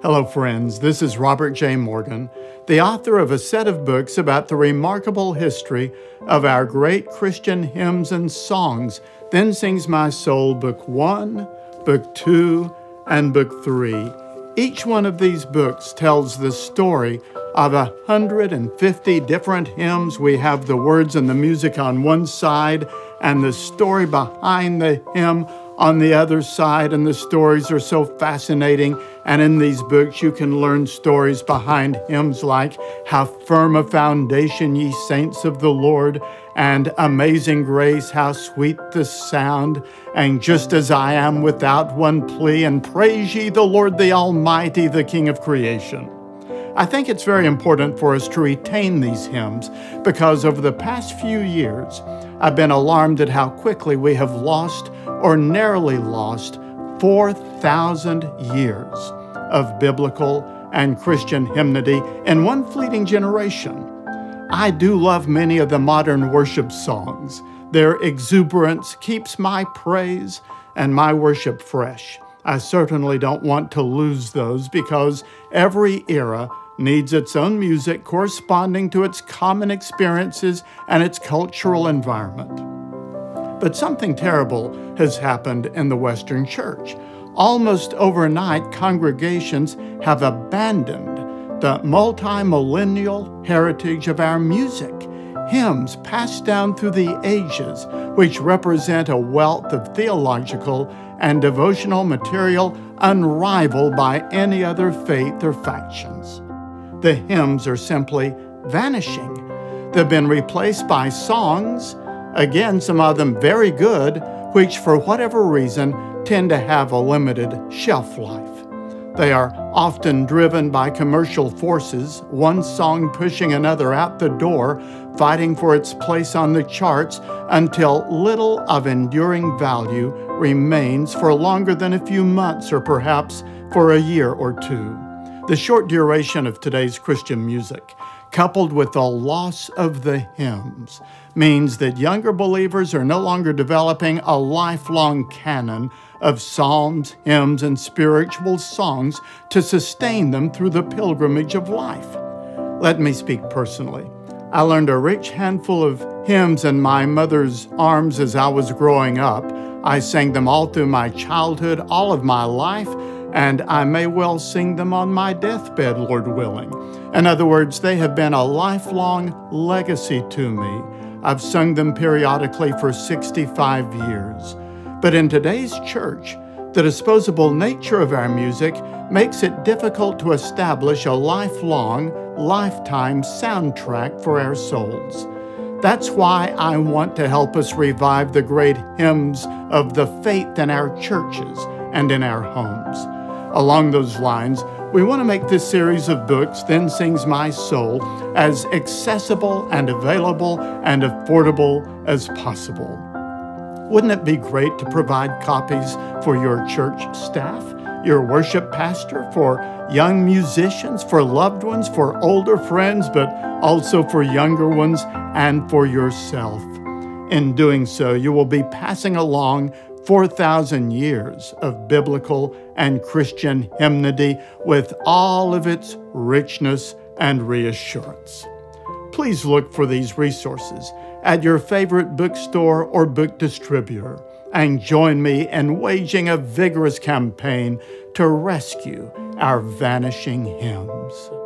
Hello, friends. This is Robert J. Morgan, the author of a set of books about the remarkable history of our great Christian hymns and songs. Then Sings My Soul, Book 1, Book 2, and Book 3. Each one of these books tells the story of 150 different hymns. We have the words and the music on one side, and the story behind the hymn on the other side, and the stories are so fascinating. And in these books, you can learn stories behind hymns like How Firm a Foundation, Ye Saints of the Lord, and Amazing Grace, How Sweet the Sound, and Just as I Am Without One Plea, and Praise Ye the Lord the Almighty, the King of Creation. I think it's very important for us to retain these hymns because over the past few years, I've been alarmed at how quickly we have lost or narrowly lost 4,000 years of biblical and Christian hymnody in one fleeting generation. I do love many of the modern worship songs. Their exuberance keeps my praise and my worship fresh. I certainly don't want to lose those because every era needs its own music corresponding to its common experiences and its cultural environment. But something terrible has happened in the Western Church. Almost overnight, congregations have abandoned the multi millennial heritage of our music, hymns passed down through the ages, which represent a wealth of theological and devotional material unrivaled by any other faith or factions. The hymns are simply vanishing. They've been replaced by songs Again, some of them very good, which for whatever reason tend to have a limited shelf life. They are often driven by commercial forces, one song pushing another out the door, fighting for its place on the charts until little of enduring value remains for longer than a few months or perhaps for a year or two. The short duration of today's Christian music coupled with the loss of the hymns, means that younger believers are no longer developing a lifelong canon of psalms, hymns, and spiritual songs to sustain them through the pilgrimage of life. Let me speak personally. I learned a rich handful of hymns in my mother's arms as I was growing up. I sang them all through my childhood, all of my life, and I may well sing them on my deathbed, Lord willing. In other words, they have been a lifelong legacy to me. I've sung them periodically for 65 years. But in today's church, the disposable nature of our music makes it difficult to establish a lifelong, lifetime soundtrack for our souls. That's why I want to help us revive the great hymns of the faith in our churches and in our homes. Along those lines, we want to make this series of books, Then Sings My Soul, as accessible and available and affordable as possible. Wouldn't it be great to provide copies for your church staff, your worship pastor, for young musicians, for loved ones, for older friends, but also for younger ones and for yourself? In doing so, you will be passing along 4,000 years of biblical and Christian hymnody with all of its richness and reassurance. Please look for these resources at your favorite bookstore or book distributor and join me in waging a vigorous campaign to rescue our vanishing hymns.